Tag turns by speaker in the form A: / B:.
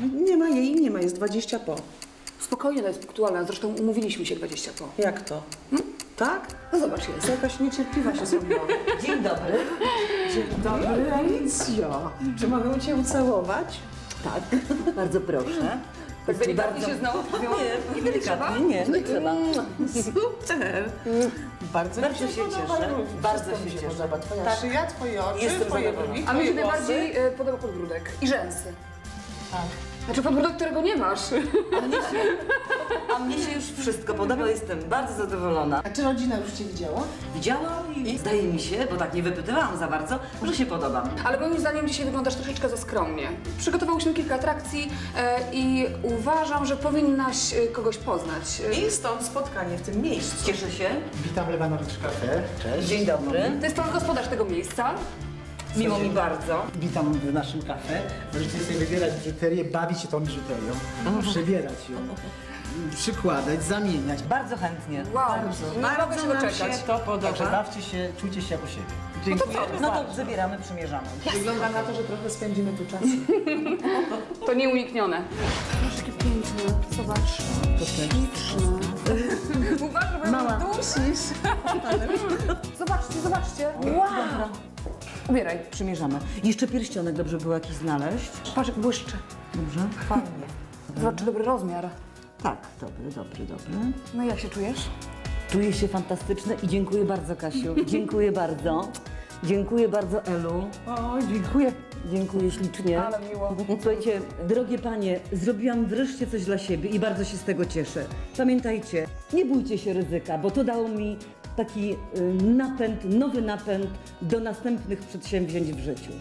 A: Nie ma jej, nie ma, jest 20 po.
B: Spokojnie, to jest punktualne. Zresztą umówiliśmy się 20 po.
A: Jak to? Tak?
B: No zobacz, jest.
A: Jakaś niecierpliwa się zrobiła.
C: Dzień dobry.
A: Dzień dobry, Alicjo. Czy mogę cię ucałować?
C: Tak, bardzo proszę.
B: Tak delikatnie się znowu
C: Nie, nie delikatnie, nie, nie trzeba.
A: Super. Bardzo,
C: Bardzo się cieszę. Bardzo się cieszę.
A: Twoja
C: Tak.
A: szyja, twoje oczy,
C: Jestem
A: twoje brwi,
B: A mi się najbardziej e, podoba podbródek i rzęsy.
A: Tak.
B: Znaczy podbródek, którego nie masz.
C: A mnie się już wszystko podoba, jestem bardzo zadowolona.
A: A czy rodzina już cię widziała?
C: Widziałam i zdaje mi się, bo tak nie wypytywałam za bardzo, że się podobam.
B: Ale moim zdaniem dzisiaj wyglądasz troszeczkę za skromnie. Przygotowałyśmy kilka atrakcji e, i uważam, że powinnaś e, kogoś poznać. E,
A: I stąd spotkanie w tym miejscu.
C: Cieszę się.
D: Witam Lewanowicz Cafe. Cześć.
C: Dzień dobry.
B: To jest pan gospodarz tego miejsca.
C: Miło mi bardzo.
D: Witam w naszym kafe. Możecie sobie wybierać biżuterię, bawić się tą biżuterią, przebierać ją, przykładać, zamieniać.
C: Bardzo chętnie.
B: Wow, nie mogę
A: Bardzo
B: się
A: nam
B: doczekać.
A: się to podoba.
D: Także bawcie się, czujcie się jak u siebie.
C: Dziękuję. No to zabieramy, przymierzamy.
A: Wygląda na to, że trochę spędzimy tu czas.
B: To nieuniknione. Jakie piękne. Zobacz. Śliczne. Uważaj, bo Mała. dusisz. Zobaczcie, zobaczcie. Wow. Ubieraj.
C: Przymierzamy. Jeszcze pierścionek dobrze było jakiś znaleźć.
B: Patrz, jak błyszczy.
C: Dobrze? Fajnie.
B: Zobacz, czy dobry rozmiar.
C: Tak, dobry, dobry, dobry.
B: No i jak się czujesz?
C: Czuję się fantastycznie i dziękuję bardzo, Kasiu. Dziękuję bardzo. Dziękuję bardzo, Elu. O, dziękuję. Dziękuję ślicznie.
B: Ale miło.
C: Słuchajcie, drogie panie, zrobiłam wreszcie coś dla siebie i bardzo się z tego cieszę. Pamiętajcie, nie bójcie się ryzyka, bo to dało mi taki y, napęd, nowy napęd do następnych przedsięwzięć w życiu.